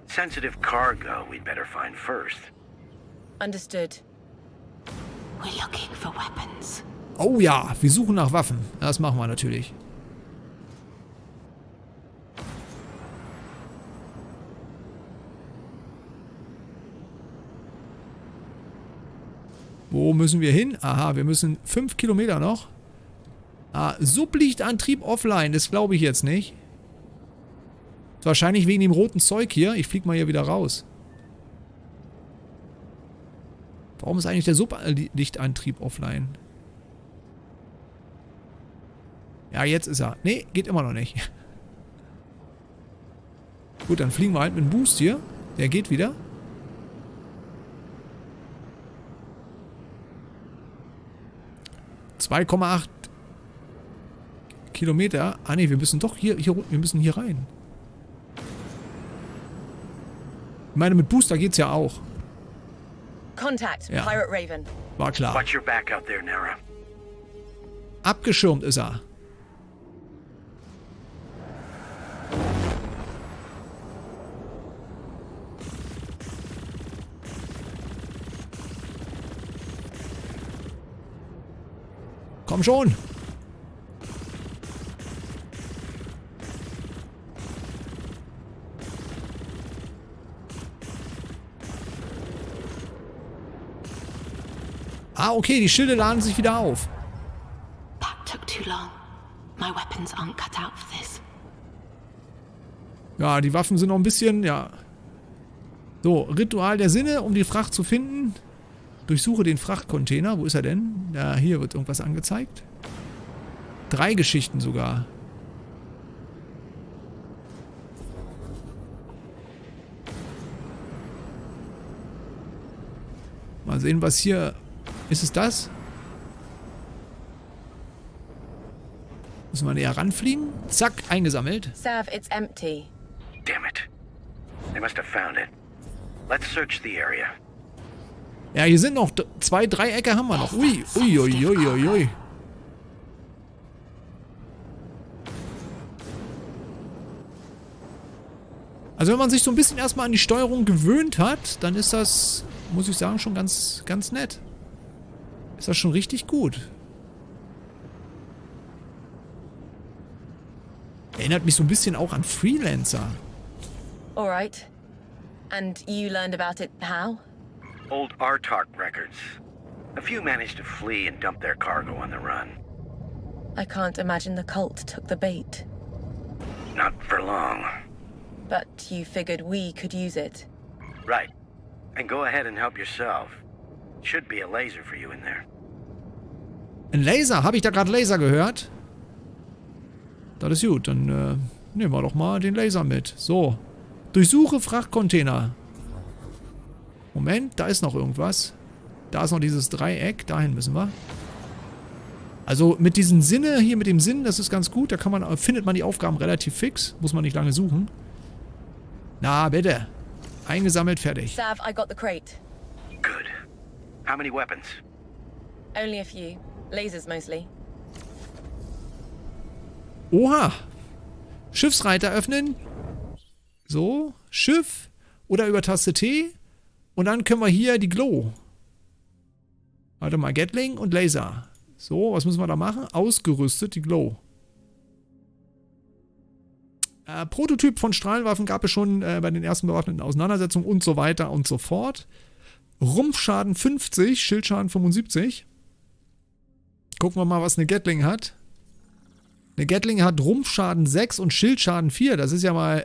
[SPEAKER 4] sensitive cargo we'd better find first.
[SPEAKER 2] Understood.
[SPEAKER 6] We're looking for weapons.
[SPEAKER 1] Oh ja, wir suchen nach Waffen. Das machen wir natürlich. Wo müssen wir hin? Aha, wir müssen 5 Kilometer noch. Ah, Sublichtantrieb offline. Das glaube ich jetzt nicht. Wahrscheinlich wegen dem roten Zeug hier. Ich fliege mal hier wieder raus. Warum ist eigentlich der Sublichtantrieb offline? Ja, jetzt ist er. Nee, geht immer noch nicht. Gut, dann fliegen wir halt mit dem Boost hier. Der geht wieder. ...2,8 Kilometer. Ah ne, wir müssen doch hier, hier, wir müssen hier rein. Ich meine, mit Booster geht's ja auch.
[SPEAKER 2] Contact,
[SPEAKER 1] Ja.
[SPEAKER 2] Pirate Raven.
[SPEAKER 1] War klar.
[SPEAKER 4] Watch your back out there, Nara.
[SPEAKER 1] Abgeschirmt ist er. Komm schon. Ah, okay, die Schilde laden sich wieder auf. Ja, die Waffen sind noch ein bisschen, ja. So, Ritual der Sinne, um die Fracht zu finden. Durchsuche den Frachtcontainer. Wo ist er denn? Ja, hier wird irgendwas angezeigt. Drei Geschichten sogar. Mal sehen, was hier... Ist es das? Müssen wir näher ranfliegen? Zack, eingesammelt.
[SPEAKER 2] Sav, it's empty.
[SPEAKER 4] Damn it. They must have found it. Let's search the area.
[SPEAKER 1] Ja, hier sind noch zwei Dreiecke haben wir noch. Ui, ui, ui, ui, ui, ui. Also wenn man sich so ein bisschen erstmal an die Steuerung gewöhnt hat, dann ist das, muss ich sagen, schon ganz, ganz nett. Ist das schon richtig gut. Erinnert mich so ein bisschen auch an Freelancer.
[SPEAKER 2] Alright. And you learned about it how?
[SPEAKER 4] Old Artark records. A few managed to flee and dump their cargo on the run.
[SPEAKER 2] I can't imagine the cult took the bait.
[SPEAKER 4] Not for long.
[SPEAKER 2] But you figured we could use it.
[SPEAKER 4] Right. And go ahead and help yourself. Should be a laser for you in there.
[SPEAKER 1] Ein Laser. Habe ich da gerade Laser gehört? Das ist gut. Dann äh, nehmen wir doch mal den Laser mit. So. Durchsuche Frachtcontainer. Moment, da ist noch irgendwas. Da ist noch dieses Dreieck. Dahin müssen wir. Also mit diesem Sinne, hier mit dem Sinn, das ist ganz gut. Da kann man, findet man die Aufgaben relativ fix. Muss man nicht lange suchen. Na, bitte. Eingesammelt, fertig.
[SPEAKER 2] Sav, I got the crate.
[SPEAKER 4] Good. How many weapons?
[SPEAKER 2] Only a few. Lasers mostly.
[SPEAKER 1] Oha. Schiffsreiter öffnen. So. Schiff. Oder über Taste T. Und dann können wir hier die Glow. Warte mal. Gatling und Laser. So, was müssen wir da machen? Ausgerüstet die Glow. Äh, Prototyp von Strahlenwaffen gab es schon äh, bei den ersten bewaffneten Auseinandersetzungen und so weiter und so fort. Rumpfschaden 50, Schildschaden 75. Gucken wir mal, was eine Gatling hat. Eine Gatling hat Rumpfschaden 6 und Schildschaden 4. Das ist ja mal...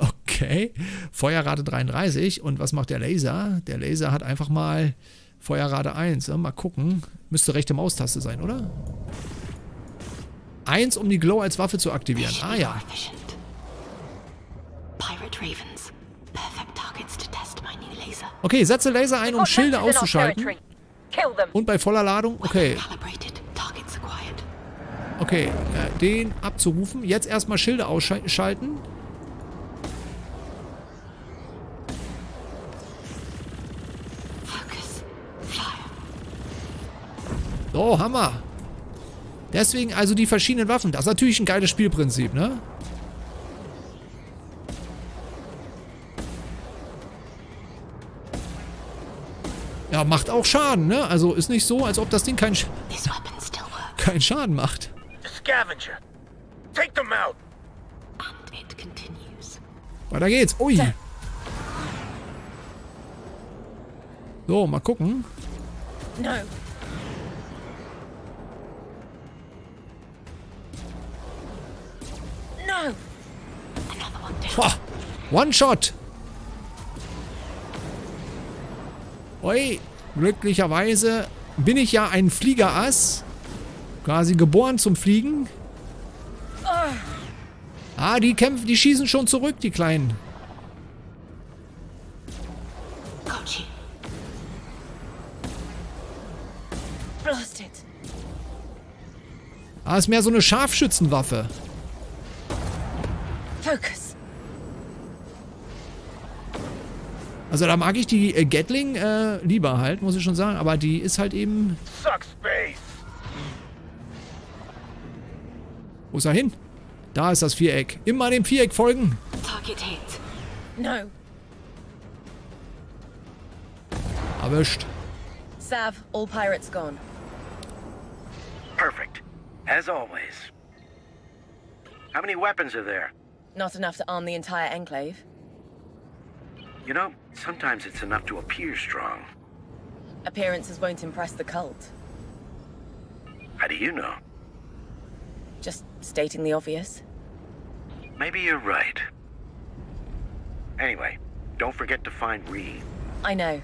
[SPEAKER 1] Okay. Feuerrate 33. Und was macht der Laser? Der Laser hat einfach mal Feuerrate 1. Ja, Mal gucken. Müsste rechte Maustaste sein, oder? 1, um die Glow als Waffe zu aktivieren. Ah ja. Okay, setze Laser ein, um Schilde auszuschalten. Und bei voller Ladung. Okay, okay. Äh, den abzurufen. Jetzt erstmal Schilde ausschalten. So, Hammer. Deswegen also die verschiedenen Waffen. Das ist natürlich ein geiles Spielprinzip, ne? Ja, macht auch Schaden, ne? Also ist nicht so, als ob das Ding keinen Sch keinen Schaden macht.
[SPEAKER 7] The scavenger. Take them out.
[SPEAKER 6] And it continues.
[SPEAKER 1] Weiter geht's. Ui. So, mal gucken.
[SPEAKER 2] No.
[SPEAKER 1] Boah. One Shot. Ui. Glücklicherweise bin ich ja ein Fliegerass. Quasi geboren zum Fliegen. Ah, die kämpfen, die schießen schon zurück, die Kleinen. Ah, ist mehr so eine Scharfschützenwaffe. Also da mag ich die äh, Gatling äh, lieber halt, muss ich schon sagen. Aber die ist halt eben... Wo ist er hin? Da ist das Viereck. Immer dem Viereck folgen.
[SPEAKER 6] Target hit.
[SPEAKER 2] No.
[SPEAKER 1] Erwischt.
[SPEAKER 2] Sav, all pirates gone.
[SPEAKER 4] Perfect. As always. How many weapons are there?
[SPEAKER 2] Not enough to arm the entire enclave.
[SPEAKER 4] You know, sometimes it's enough to appear strong.
[SPEAKER 2] Appearances won't impress the cult.
[SPEAKER 4] How do you know?
[SPEAKER 2] Just stating the obvious.
[SPEAKER 4] Maybe you're right. Anyway, don't forget to find Ree.
[SPEAKER 2] I know.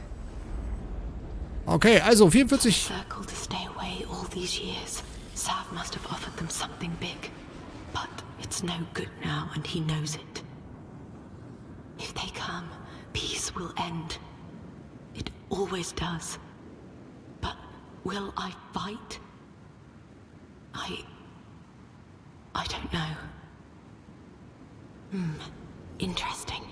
[SPEAKER 1] Okay, also 44...
[SPEAKER 6] Circle to stay away all these years. Sav must have offered them something big. But it's no good now, and he knows it. If they come, peace will end. It always does. But will I fight? I. I don't know. Hmm. Interesting.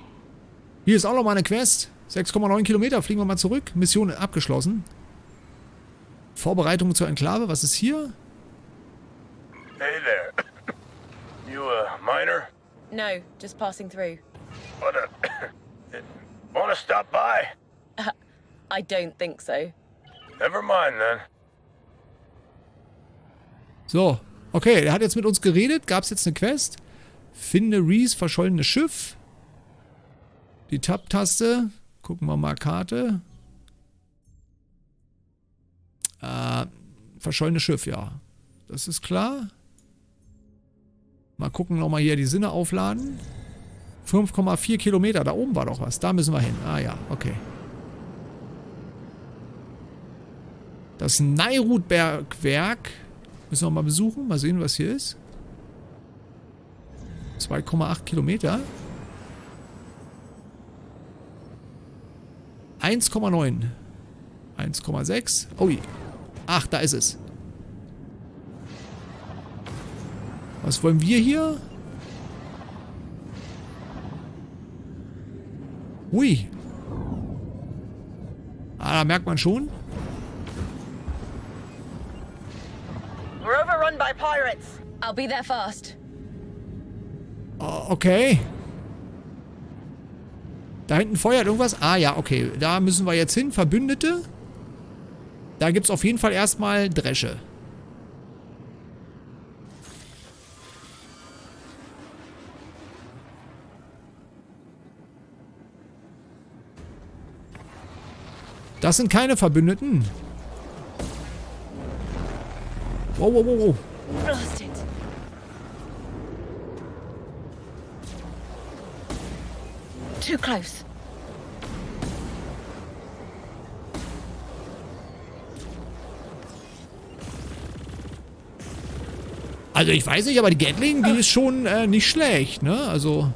[SPEAKER 1] Hier ist auch noch mal eine Quest. 6,9 Kilometer. Fliegen wir mal zurück. Mission abgeschlossen. Vorbereitungen zur Enklave. Was ist hier?
[SPEAKER 7] Hey there. You a miner?
[SPEAKER 2] No, just passing through.
[SPEAKER 7] What a... Wanna stop by?
[SPEAKER 2] I don't think so.
[SPEAKER 7] Never mind then.
[SPEAKER 1] So. Okay, der hat jetzt mit uns geredet. Gab es jetzt eine Quest? Finde Reese verschollenes Schiff. Die Tab-Taste. Gucken wir mal Karte. Äh, verschollenes Schiff, ja. Das ist klar. Mal gucken nochmal hier die Sinne aufladen. 5,4 Kilometer. Da oben war doch was. Da müssen wir hin. Ah ja, okay. Das Neirut-Bergwerk müssen wir mal besuchen. Mal sehen, was hier ist. 2,8 Kilometer. 1,9. 1,6. Ui. Ach, da ist es. Was wollen wir hier? Ui. Ah, da merkt man schon.
[SPEAKER 2] We're overrun by pirates. I'll be there fast.
[SPEAKER 1] Oh, okay. Da hinten feuert irgendwas. Ah ja, okay. Da müssen wir jetzt hin. Verbündete. Da gibt es auf jeden Fall erstmal Dresche. Das sind keine Verbündeten. Wow, wow, wow, wow.
[SPEAKER 2] Too close.
[SPEAKER 1] Also ich weiß nicht, aber die Gatling, die ist schon äh, nicht schlecht, ne? Also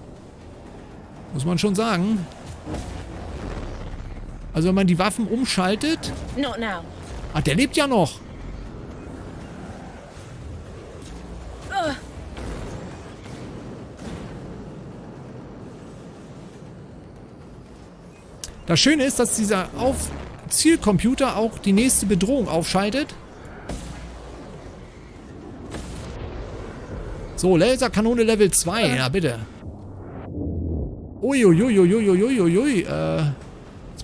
[SPEAKER 1] muss man schon sagen. Also wenn man die Waffen umschaltet...
[SPEAKER 2] Not now.
[SPEAKER 1] Ah, der lebt ja noch. Oh. Das Schöne ist, dass dieser Auf Zielcomputer auch die nächste Bedrohung aufschaltet. So, Laserkanone Level 2. Ja, bitte. Uiuiuiuiuiuiuiui. Äh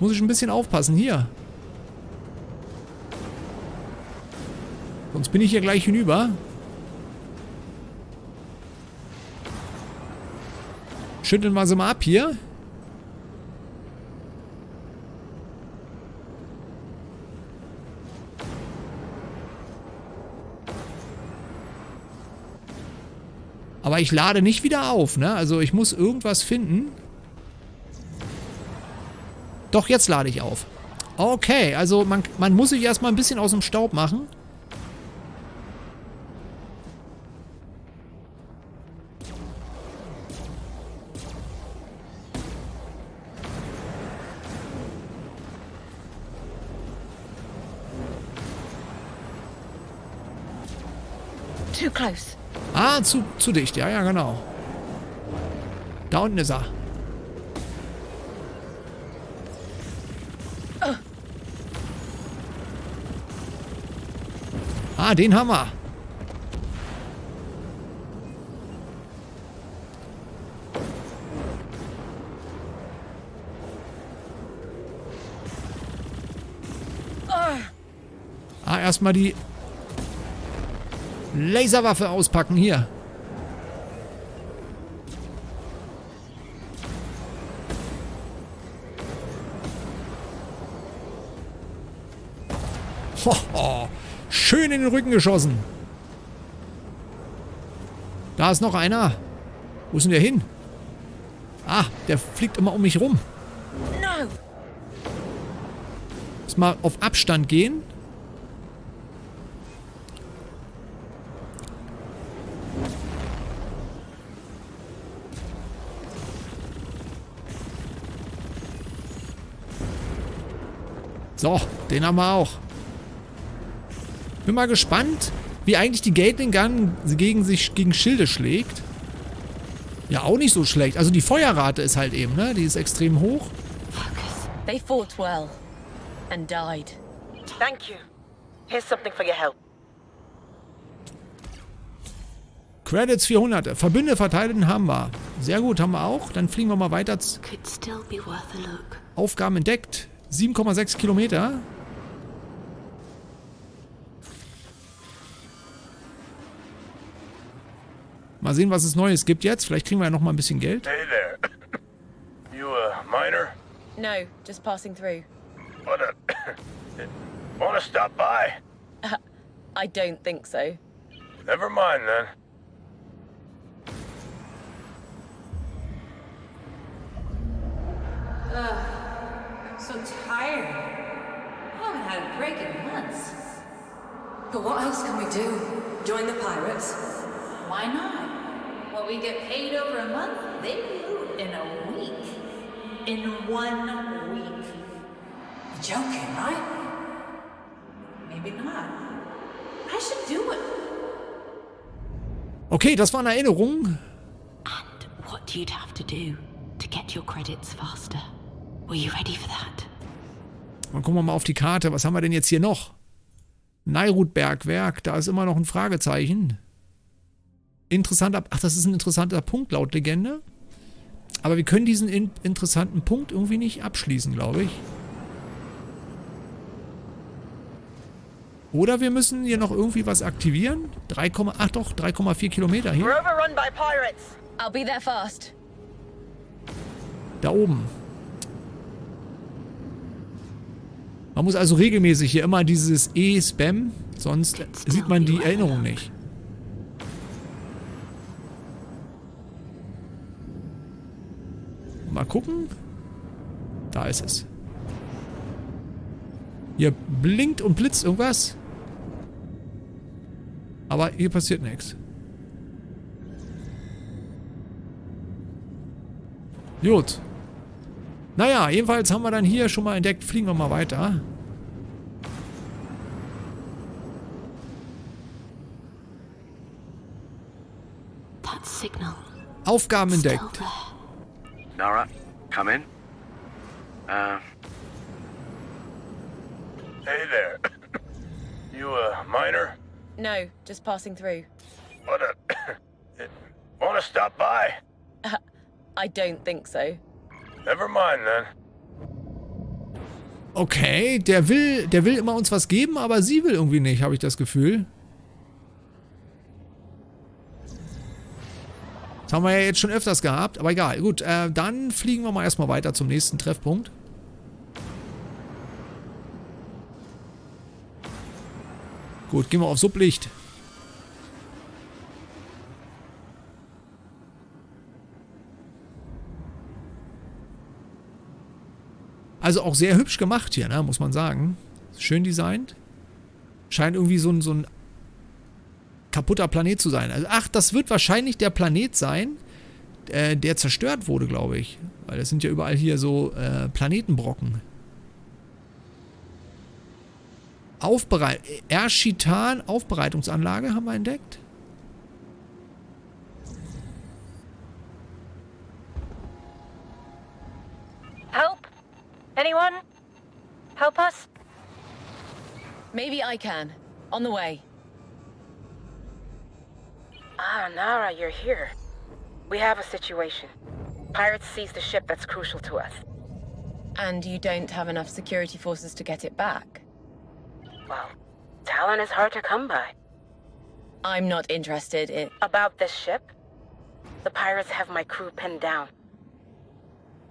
[SPEAKER 1] muss ich ein bisschen aufpassen. Hier. Sonst bin ich hier gleich hinüber. Schütteln wir sie mal ab hier. Aber ich lade nicht wieder auf, ne? Also ich muss irgendwas finden. Doch, jetzt lade ich auf. Okay, also man, man muss sich erstmal ein bisschen aus dem Staub machen.
[SPEAKER 2] Too close.
[SPEAKER 1] Ah, zu, zu dicht. Ja, ja, genau. Da unten ist er. Ah, den haben wir. Ah, erstmal die Laserwaffe auspacken hier. Hoho, schön in den Rücken geschossen. Da ist noch einer. Wo ist denn der hin? Ah, der fliegt immer um mich rum.
[SPEAKER 2] No!
[SPEAKER 1] Muss mal auf Abstand gehen. So, den haben wir auch. Bin mal gespannt, wie eigentlich die Gatling Gun gegen sich gegen Schilde schlägt. Ja, auch nicht so schlecht. Also die Feuerrate ist halt eben, ne? Die ist extrem hoch.
[SPEAKER 2] They fought well. And died.
[SPEAKER 9] Thank you. Here's something for your help.
[SPEAKER 1] Credits 400. Verbünde verteidigen haben wir. Sehr gut, haben wir auch. Dann fliegen wir mal weiter.
[SPEAKER 6] Could still be worth a look.
[SPEAKER 1] Aufgaben entdeckt. 7,6 Kilometer. Mal sehen, was es Neues gibt jetzt. Vielleicht kriegen wir ja noch mal ein bisschen Geld.
[SPEAKER 7] Hey there. You a miner?
[SPEAKER 2] No, just passing through.
[SPEAKER 7] Wanna... Wanna stop by?
[SPEAKER 2] I don't think so.
[SPEAKER 7] Never mind then.
[SPEAKER 10] I'm so tired. I haven't had a break in months. But what else can we do? Join the pirates? Why not? Well, we get paid over a month. They loot in a week. In one week. You're joking, right? Maybe not. I should do it.
[SPEAKER 1] Okay, das waren Erinnerungen.
[SPEAKER 6] And what you'd have to do to get your credits faster. Were you ready for that?
[SPEAKER 1] Dann gucken wir mal auf die Karte. Was haben wir denn jetzt hier noch? Neirut-Bergwerk. Da ist immer noch ein Fragezeichen. Interessanter... Ach, das ist ein interessanter Punkt laut Legende. Aber wir können diesen in interessanten Punkt irgendwie nicht abschließen, glaube ich. Oder wir müssen hier noch irgendwie was aktivieren. 3, ach doch, 3,4 Kilometer hier.
[SPEAKER 9] We're overrun by pirates.
[SPEAKER 2] I'll be there fast.
[SPEAKER 1] Da oben. Man muss also regelmäßig hier immer dieses E spam, sonst sieht man die Erinnerung nicht. Mal gucken. Da ist es. Hier blinkt und blitzt irgendwas. Aber hier passiert nichts. Gut. Naja, jedenfalls haben wir dann hier schon mal entdeckt. Fliegen wir mal weiter. Aufgaben entdeckt.
[SPEAKER 4] Nara, come in. Uh...
[SPEAKER 7] Hey there. you a miner?
[SPEAKER 2] No, just passing through.
[SPEAKER 7] What a... Wanna stop by?
[SPEAKER 2] Uh, I don't think so.
[SPEAKER 7] Never mind then.
[SPEAKER 1] Okay, der will, der will immer uns was geben, aber sie will irgendwie nicht, habe ich das Gefühl. Das haben wir ja jetzt schon öfters gehabt, aber egal. Gut, äh, dann fliegen wir mal erstmal weiter zum nächsten Treffpunkt. Gut, gehen wir auf Sublicht. Also auch sehr hübsch gemacht hier, ne, muss man sagen. Schön designt. Scheint irgendwie so ein, so ein kaputter Planet zu sein. Also, ach, das wird wahrscheinlich der Planet sein, äh, der zerstört wurde, glaube ich. Weil das sind ja überall hier so äh, Planetenbrocken. Aufbereit Erschitan Aufbereitungsanlage haben wir entdeckt.
[SPEAKER 8] Help? Anyone? Help us?
[SPEAKER 2] Maybe I can. On the way.
[SPEAKER 9] Ah, Nara, you're here. We have a situation. Pirates seized a ship that's crucial to us.
[SPEAKER 2] And you don't have enough security forces to get it back?
[SPEAKER 9] Well, talent is hard to come by.
[SPEAKER 2] I'm not interested in...
[SPEAKER 9] About this ship? The pirates have my crew pinned down.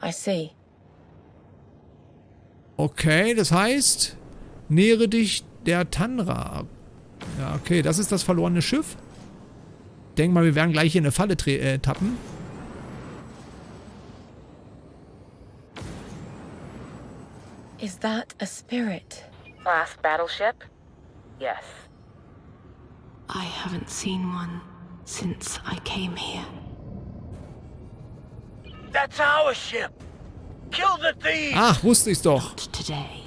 [SPEAKER 2] I see.
[SPEAKER 1] Okay, das heißt, nähere dich der Tanra. Ja, okay, das ist das verlorene Schiff. Denk mal, wir werden gleich hier in eine Falle äh, tappen.
[SPEAKER 2] Is that a spirit?
[SPEAKER 9] Last battleship? Yes.
[SPEAKER 6] I haven't seen one since I came here.
[SPEAKER 7] That's our ship. Kill the thief.
[SPEAKER 1] Ach, wusste ich's doch.
[SPEAKER 6] Not today.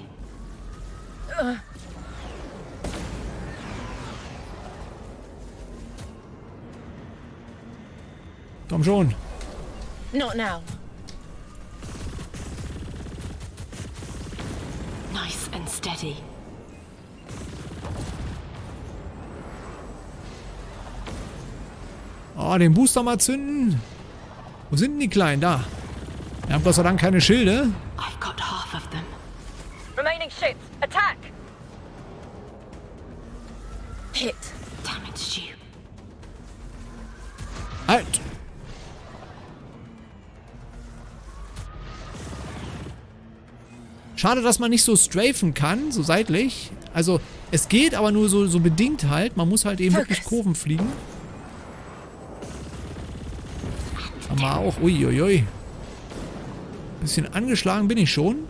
[SPEAKER 1] Komm schon.
[SPEAKER 2] Not now.
[SPEAKER 6] Nice and steady.
[SPEAKER 1] Oh, den Booster mal zünden. Wo sind denn die Kleinen? Da. Wir haben Gott sei Dank keine Schilde.
[SPEAKER 6] I've got half of them.
[SPEAKER 8] Remaining ships, attack!
[SPEAKER 2] Hit.
[SPEAKER 6] Damaged you.
[SPEAKER 1] Halt. Schade, dass man nicht so strafen kann, so seitlich. Also, es geht, aber nur so, so bedingt halt. Man muss halt eben wirklich Kurven fliegen. Haben wir auch. Uiuiui. Bisschen angeschlagen bin ich schon.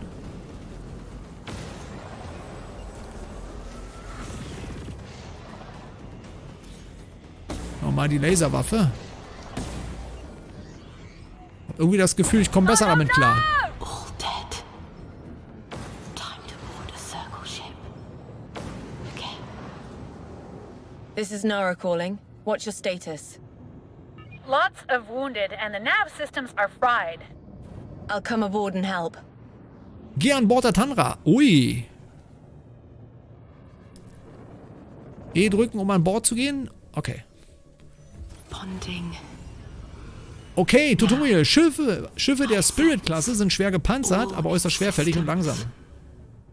[SPEAKER 1] Nochmal die Laserwaffe. Irgendwie das Gefühl, ich komme besser damit klar.
[SPEAKER 2] This is Nara calling. What's your status?
[SPEAKER 8] Lots of wounded, and the nav systems are fried.
[SPEAKER 2] I'll come aboard and help.
[SPEAKER 1] Geh an Bord der Tanra. Ui. E drücken, um an Bord zu gehen? Okay.
[SPEAKER 6] Bonding.
[SPEAKER 1] Okay, Tutorial. Schiffe, Schiffe der Spirit-Klasse sind schwer gepanzert, aber äußerst schwerfällig und langsam.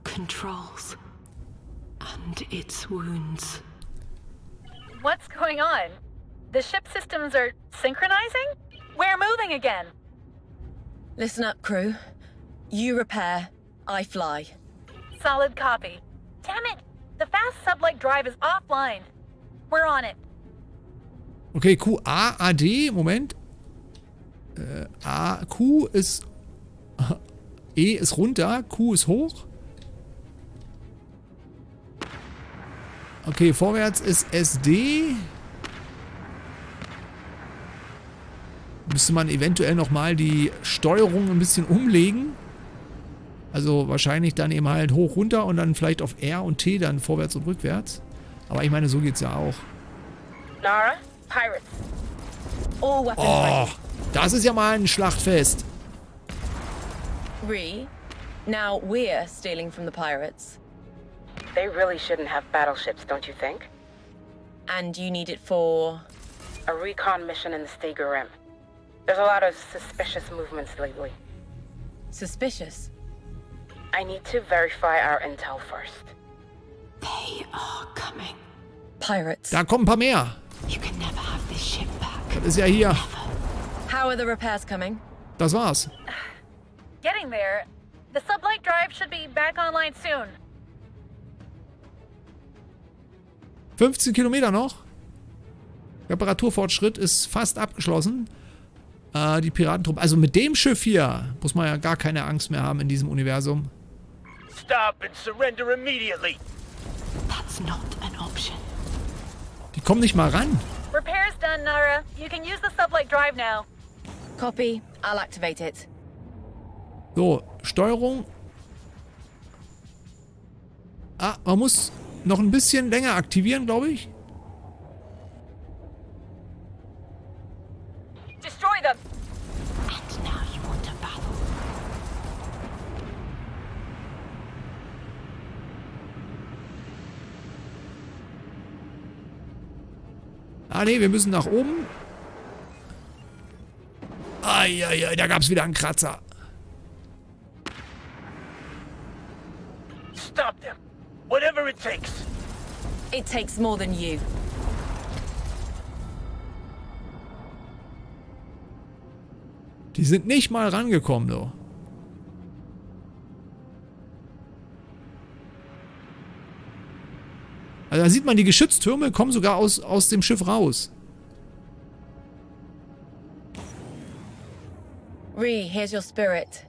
[SPEAKER 6] Controls. And its wounds.
[SPEAKER 8] What's going on? The ship systems are synchronizing? We're moving again.
[SPEAKER 2] Listen up, crew. You repair, I fly.
[SPEAKER 8] Solid copy. Damn it! The fast sublight drive is offline. We're on it.
[SPEAKER 1] Okay, Q, A, A, D. Moment. Äh, A, Q ist... E ist runter, Q ist hoch. Okay, vorwärts ist SD. Müsste man eventuell nochmal die Steuerung ein bisschen umlegen. Also wahrscheinlich dann eben halt hoch, runter und dann vielleicht auf R und T dann vorwärts und rückwärts. Aber ich meine, so geht's ja auch.
[SPEAKER 9] Nara, pirates.
[SPEAKER 2] All weapons
[SPEAKER 1] Oh, das ist ja mal ein Schlachtfest.
[SPEAKER 2] Re, now we're stealing from the pirates.
[SPEAKER 9] They really shouldn't have battleships, don't you think?
[SPEAKER 2] And you need it for.
[SPEAKER 9] A recon mission in the Steger Rim. There's a lot of suspicious movements lately.
[SPEAKER 2] Suspicious?
[SPEAKER 9] I need to verify our intel first.
[SPEAKER 6] They are coming.
[SPEAKER 2] Pirates.
[SPEAKER 1] Da kommen ein paar mehr.
[SPEAKER 6] You can never have this ship back.
[SPEAKER 1] Das ist ja hier.
[SPEAKER 2] How are the repairs coming?
[SPEAKER 1] Das war's.
[SPEAKER 8] Getting there. The sublight drive should be back online soon.
[SPEAKER 1] 15 Kilometer noch. Reparaturfortschritt ist fast abgeschlossen. Äh, die Piratentruppe. Also mit dem Schiff hier muss man ja gar keine Angst mehr haben in diesem Universum.
[SPEAKER 7] Stop and surrender immediately.
[SPEAKER 6] That's not an option.
[SPEAKER 1] Die kommen nicht mal ran.
[SPEAKER 8] Repairs done, Nara. You can use the sublight drive now.
[SPEAKER 2] Copy. I'll activate it.
[SPEAKER 1] So, Steuerung. Ah, man muss noch ein bisschen länger aktivieren, glaube ich. Ah, nee, wir müssen nach oben. Eieiei, da gab es wieder einen Kratzer.
[SPEAKER 7] Stop them. Whatever it takes.
[SPEAKER 2] It takes more than you.
[SPEAKER 1] Die sind nicht mal rangekommen, du. Also da sieht man, die Geschütztürme kommen sogar aus, aus dem Schiff raus.
[SPEAKER 2] Ree, here's your spirit.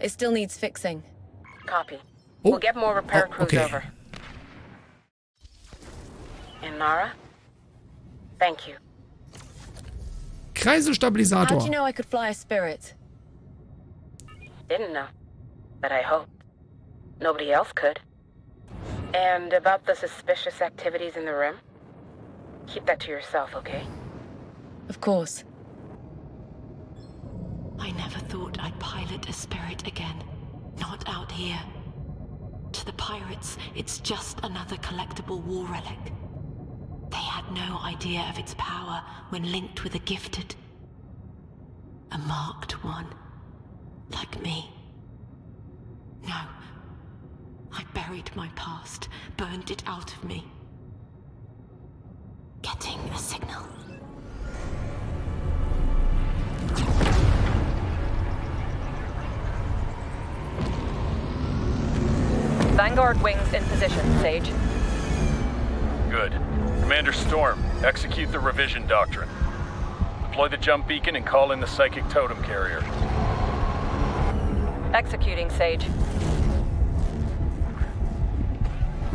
[SPEAKER 2] It still needs fixing.
[SPEAKER 9] Copy.
[SPEAKER 1] Oh.
[SPEAKER 9] We'll get more repair
[SPEAKER 1] Oh,
[SPEAKER 9] crews
[SPEAKER 1] okay.
[SPEAKER 9] over. And Nara? Thank you.
[SPEAKER 2] How'd you know I could fly a spirit?
[SPEAKER 9] Didn't know. But I hoped. Nobody else could. And about the suspicious activities in the rim? Keep that to yourself, okay?
[SPEAKER 2] Of course.
[SPEAKER 6] I never thought I'd pilot a spirit again. Not out here. To the pirates, it's just another collectible war relic. They had no idea of its power when linked with a gifted. A marked one. Like me. No. I buried my past, burned it out of me. Getting a signal.
[SPEAKER 8] Vanguard wings in position, Sage.
[SPEAKER 11] Good. Commander Storm, execute the revision doctrine. Deploy the jump beacon and call in the psychic totem carrier.
[SPEAKER 8] Executing, Sage.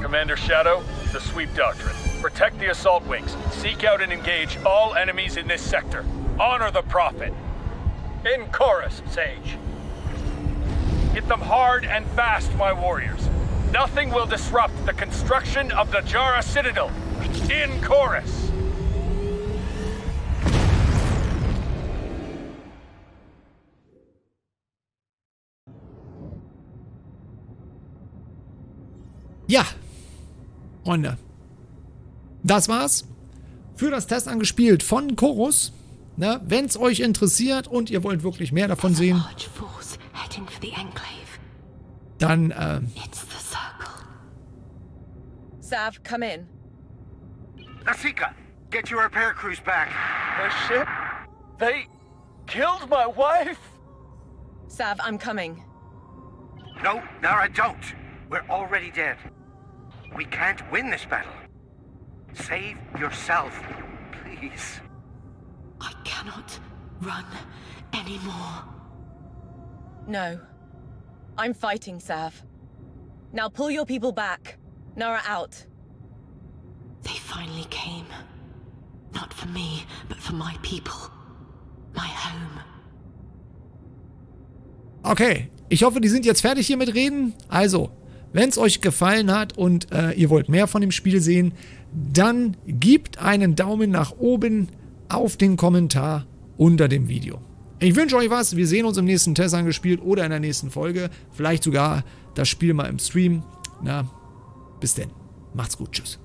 [SPEAKER 11] Commander Shadow, the sweep doctrine. Protect the assault wings. Seek out and engage all enemies in this sector. Honor the Prophet. In chorus, Sage. Hit them hard and fast, my warriors. Nothing will disrupt the construction of the Jara Citadel. In chorus.
[SPEAKER 1] Ja, Freunde. Das war's für das Test angespielt von Chorus. Ne, Wenn es euch interessiert und ihr wollt wirklich mehr davon sehen, dann äh.
[SPEAKER 2] Sav, come in.
[SPEAKER 4] Nasika, get your repair crews back.
[SPEAKER 7] The ship? They killed my wife?
[SPEAKER 2] Sav, I'm coming.
[SPEAKER 4] No, Nara, don't. We're already dead. We can't win this battle. Save yourself, please.
[SPEAKER 6] I cannot run anymore.
[SPEAKER 2] No. I'm fighting, Sav. Now pull your people back. Nara out.
[SPEAKER 6] They finally came. Not for me, but for my people. My home.
[SPEAKER 1] Okay, ich hoffe, die sind jetzt fertig hier mit Reden. Also, wenn es euch gefallen hat und äh, ihr wollt mehr von dem Spiel sehen, dann gebt einen Daumen nach oben auf den Kommentar unter dem Video. Ich wünsche euch was. Wir sehen uns im nächsten Test angespielt oder in der nächsten Folge. Vielleicht sogar das Spiel mal im Stream. Na, Bis denn. Macht's gut. Tschüss.